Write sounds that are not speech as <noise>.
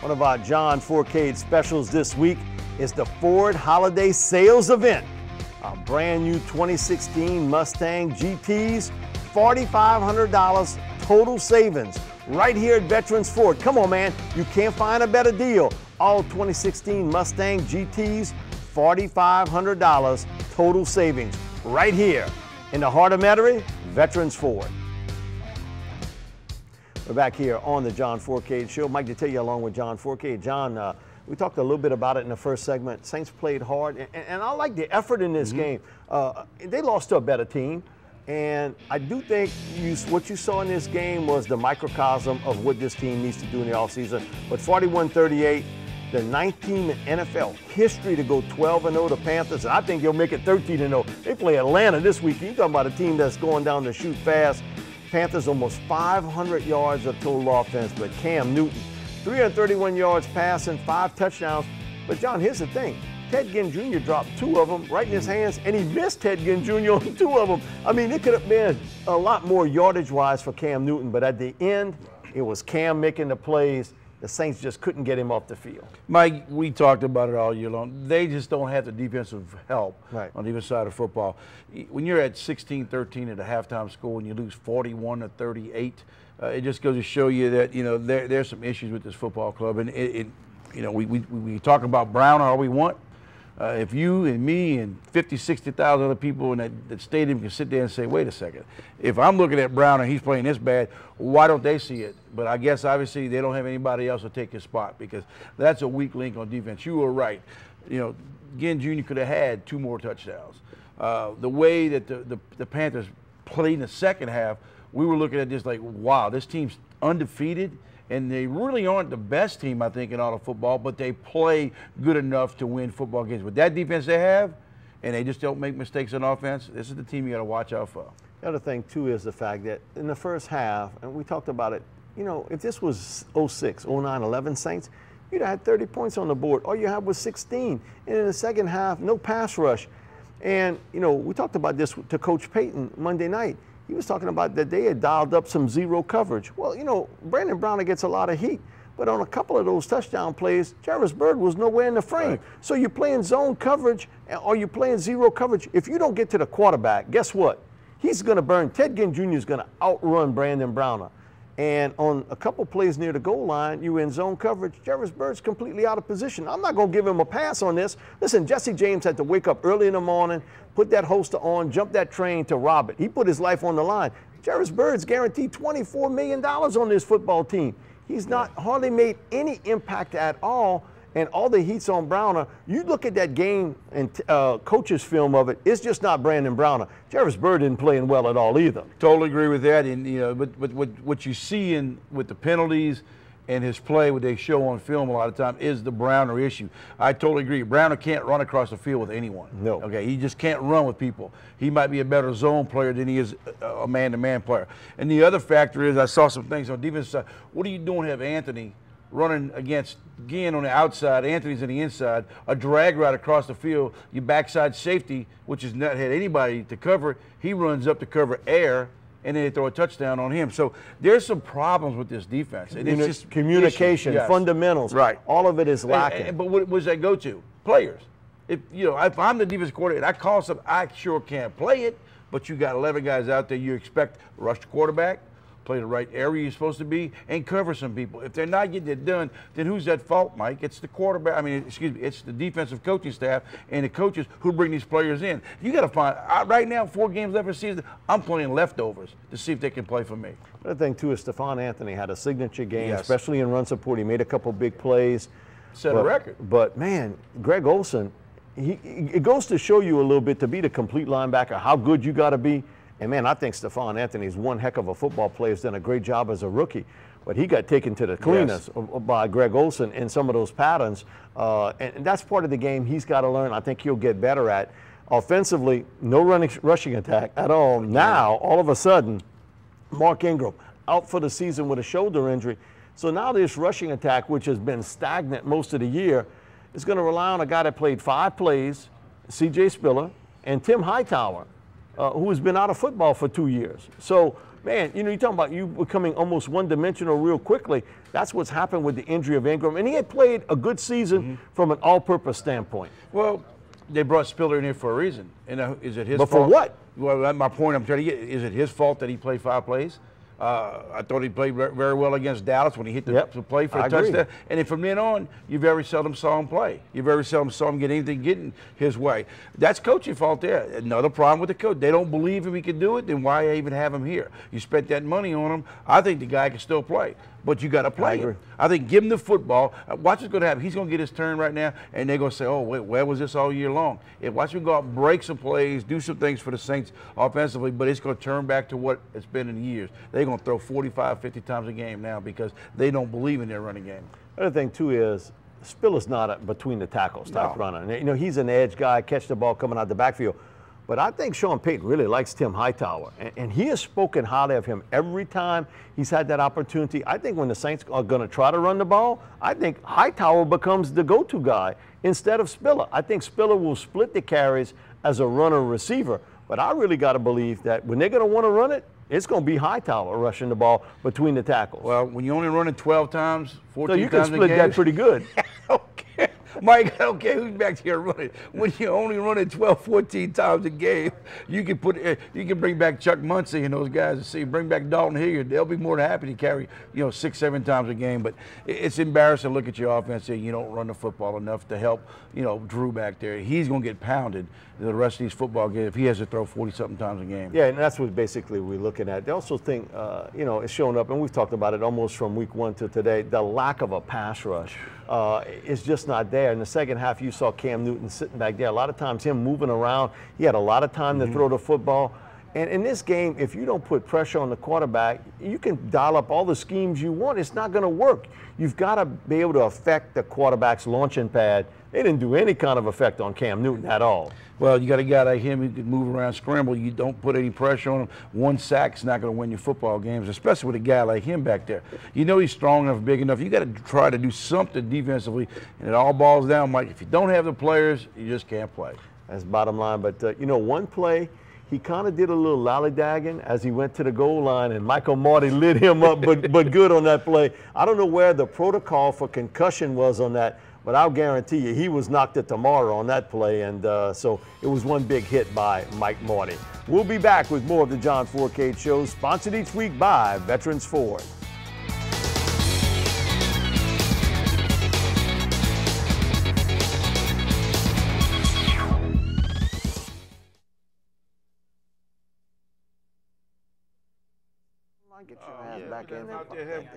One of our John Fourcade specials this week is the Ford Holiday Sales Event. Our brand new 2016 Mustang GTs, $4,500 total savings right here at Veterans Ford. Come on, man, you can't find a better deal. All 2016 Mustang GTs, $4,500 total savings right here in the heart of Metairie, Veterans Ford. We're back here on the John Fourcade Show. Mike Detillier along with John Fourcade. John, uh, we talked a little bit about it in the first segment. Saints played hard, and, and I like the effort in this mm -hmm. game. Uh, they lost to a better team, and I do think you, what you saw in this game was the microcosm of what this team needs to do in the offseason. But 41-38, the ninth team in NFL history to go 12 0 to Panthers, and I think they'll make it 13 0. They play Atlanta this week. You're talking about a team that's going down to shoot fast. Panthers almost 500 yards of total offense, but Cam Newton, 331 yards passing, five touchdowns. But John, here's the thing. Ted Ginn Jr. dropped two of them right in his hands, and he missed Ted Ginn Jr. <laughs> on two of them. I mean, it could have been a lot more yardage-wise for Cam Newton, but at the end, it was Cam making the plays the Saints just couldn't get him off the field. Mike, we talked about it all year long. They just don't have the defensive help right. on either side of football. When you're at 16-13 at a halftime score and you lose 41 to 38, uh, it just goes to show you that you know there, there's some issues with this football club. And it, it you know, we, we, we talk about Brown all we want. Uh, if you and me and 50, 60,000 other people in that, that, stadium can sit there and say, wait a second, if I'm looking at Brown and he's playing this bad, why don't they see it? But I guess obviously they don't have anybody else to take his spot because that's a weak link on defense. You were right. You know, Ginn Jr. could have had two more touchdowns. Uh, the way that the, the, the Panthers played in the second half, we were looking at this like, wow, this team's undefeated and they really aren't the best team, I think, in all of football, but they play good enough to win football games. With that defense they have, and they just don't make mistakes on offense, this is the team you got to watch out for. The other thing, too, is the fact that in the first half, and we talked about it, you know, if this was 06, 09, 11 Saints, you'd have had 30 points on the board. All you had was 16. And in the second half, no pass rush. And, you know, we talked about this to Coach Payton Monday night he was talking about that they had dialed up some zero coverage. Well, you know, Brandon Browner gets a lot of heat, but on a couple of those touchdown plays, Jairus Byrd was nowhere in the frame. Right. So you're playing zone coverage or you're playing zero coverage. If you don't get to the quarterback, guess what? He's going to burn. Ted Ginn Jr. is going to outrun Brandon Browner. And on a couple plays near the goal line, you in zone coverage. Jairus Byrd's completely out of position. I'm not going to give him a pass on this. Listen, Jesse James had to wake up early in the morning, put that holster on, jump that train to rob it. He put his life on the line. Jairus Byrd's guaranteed $24 million on this football team. He's not hardly made any impact at all and all the heat's on Browner. You look at that game and uh, coach's film of it, it's just not Brandon Browner. Jairus Byrd didn't playing well at all either. Totally agree with that. And you know, but, but what what you see in with the penalties and his play, what they show on film a lot of time, is the Browner issue. I totally agree. Browner can't run across the field with anyone. No. Okay, he just can't run with people. He might be a better zone player than he is a man-to-man -man player. And the other factor is, I saw some things on defense side. What are you doing to have Anthony? Running against Ginn on the outside, Anthony's on the inside, a drag right across the field, your backside safety, which has not had anybody to cover, he runs up to cover air, and then they throw a touchdown on him. So there's some problems with this defense. And it's just communication, yes. fundamentals. Right. All of it is lacking. And, and, but what does that go to? Players. If you know, if I'm the defense coordinator and I call something, I sure can't play it. But you got 11 guys out there. You expect rush the quarterback, play the right area you're supposed to be, and cover some people. If they're not getting it done, then who's at fault, Mike? It's the quarterback. I mean, excuse me, it's the defensive coaching staff and the coaches who bring these players in. You got to find I, right now, four games left in the season. I'm playing leftovers to see if they can play for me. The thing too is Stephone Anthony had a signature game, yes. especially in run support. He made a couple big plays. Set but, a record. But man, Greg Olsen, he, it goes to show you a little bit to be the complete linebacker how good you got to be. And man, I think Stephone Anthony's one heck of a football player. He's done a great job as a rookie. But he got taken to the cleaners yes. by Greg Olsen in some of those patterns. Uh, and that's part of the game he's got to learn. I think he'll get better at. Offensively, no running, rushing attack at all. Now, all of a sudden, Mark Ingram out for the season with a shoulder injury. So now this rushing attack, which has been stagnant most of the year, is going to rely on a guy that played five plays, C.J. Spiller, and Tim Hightower uh, who has been out of football for two years. So man, you know, you're talking about you becoming almost one-dimensional real quickly. That's what's happened with the injury of Ingram, and he had played a good season mm-hmm. from an all-purpose standpoint. Well, they brought Spiller in here for a reason. And uh, is it his but fault? But for what? Well, my point I'm trying to get is it his fault that he played five plays? Uh, I thought he played very well against Dallas when he hit the, yep. the play for a touchdown. And then from then on, you very seldom saw him play. You very seldom saw him get anything getting his way. That's coaching fault there. Another problem with the coach. They don't believe him he can do it, then why even have him here? You spent that money on him. I think the guy can still play but you got to play I him. I think give him the football. Uh, watch what's going to happen. He's going to get his turn right now, and they're going to say, "Oh, wait, where was this all year long?" If watch him go out, break some plays, do some things for the Saints offensively, but it's going to turn back to what it's been in years. They're going to throw 45, 50 times a game now because they don't believe in their running game. Other thing too is Spiller's not a between the tackles type no. runner. You know, he's an edge guy, catch the ball coming out the backfield. But I think Sean Payton really likes Tim Hightower, and, and, he has spoken highly of him every time he's had that opportunity. I think when the Saints are going to try to run the ball, I think Hightower becomes the go-to guy instead of Spiller. I think Spiller will split the carries as a runner receiver, but I really got to believe that when they're going to want to run it, it's going to be Hightower rushing the ball between the tackles. Well, when you only run it 12 times, 14 so you can split that pretty good. <laughs> Mike, okay, who's back here running? When you're only run it 12, 14 times a game, you can put eh, you can bring back Chuck Muncie and those guys and see bring back Dalton Hilliard. They'll be more than happy to carry you know six, seven times a game. But it's embarrassing to look at your offense and you don't run the football enough to help you know Drew back there. He's going to get pounded in the rest of these football games if he has to throw 40 something times a game. Yeah, and that's what basically we're looking at. They also think, uh, you know, it's showing up, and we've talked about it almost from week one to today. The lack of a pass rush uh, is just not there. In the second half, you saw Cam Newton sitting back there. A lot of times, him moving around. He had a lot of time mm-hmm. to throw the football. And in this game, if you don't put pressure on the quarterback, you can dial up all the schemes you want. It's not going to work. You've got to be able to affect the quarterback's launching pad. They didn't do any kind of effect on Cam Newton at all. Well, you got a guy like him who can move around, scramble. You don't put any pressure on him. One sack's not going to win your football games, especially with a guy like him back there. You know he's strong enough, big enough. You got to try to do something defensively, and it all balls down, Mike. If you don't have the players, you just can't play. That's bottom line. But uh, you know, one play he kind of did a little lollygagging as he went to the goal line, and Michael Mauti <laughs> lit him up, but, but good on that play. I don't know where the protocol for concussion was on that, but I'll guarantee you he was knocked at tomorrow on that play, and uh, so it was one big hit by Mike Mauti. We'll be back with more of the John Fourcade Show, sponsored each week by Veterans Ford. Get your oh, ass yeah. back in.